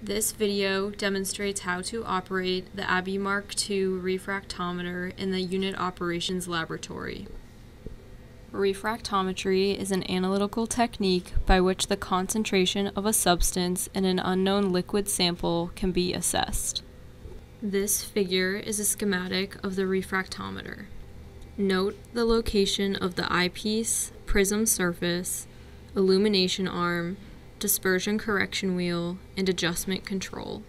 This video demonstrates how to operate the Abbe Mark II refractometer in the Unit Operations Laboratory. Refractometry is an analytical technique by which the concentration of a substance in an unknown liquid sample can be assessed. This figure is a schematic of the refractometer. Note the location of the eyepiece, prism surface, illumination arm, dispersion correction wheel, and adjustment control.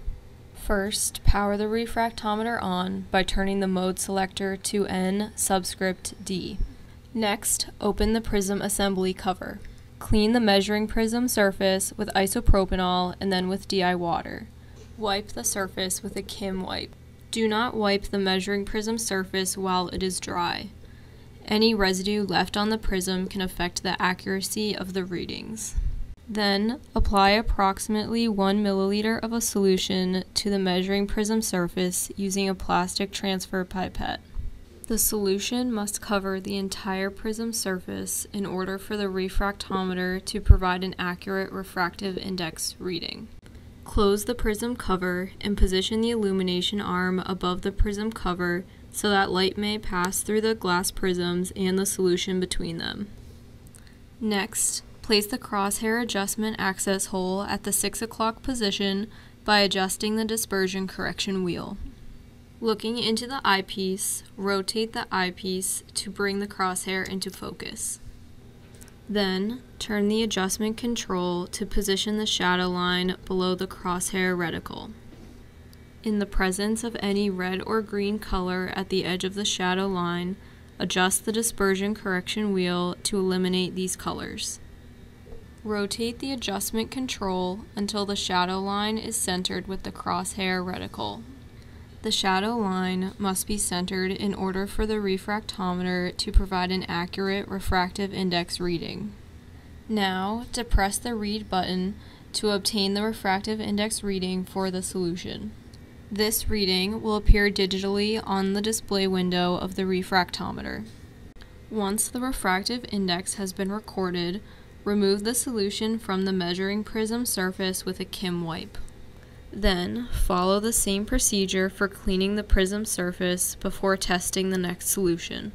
First, power the refractometer on by turning the mode selector to N subscript D. Next, open the prism assembly cover. Clean the measuring prism surface with isopropanol and then with DI water. Wipe the surface with a Kim wipe. Do not wipe the measuring prism surface while it is dry. Any residue left on the prism can affect the accuracy of the readings. Then, apply approximately 1 milliliter of a solution to the measuring prism surface using a plastic transfer pipette. The solution must cover the entire prism surface in order for the refractometer to provide an accurate refractive index reading. Close the prism cover and position the illumination arm above the prism cover so that light may pass through the glass prisms and the solution between them. Next, Place the crosshair adjustment access hole at the 6 o'clock position by adjusting the dispersion correction wheel. Looking into the eyepiece, rotate the eyepiece to bring the crosshair into focus. Then, turn the adjustment control to position the shadow line below the crosshair reticle. In the presence of any red or green color at the edge of the shadow line, adjust the dispersion correction wheel to eliminate these colors. Rotate the adjustment control until the shadow line is centered with the crosshair reticle. The shadow line must be centered in order for the refractometer to provide an accurate refractive index reading. Now, depress the read button to obtain the refractive index reading for the solution. This reading will appear digitally on the display window of the refractometer. Once the refractive index has been recorded, Remove the solution from the measuring prism surface with a Kim wipe. Then, follow the same procedure for cleaning the prism surface before testing the next solution.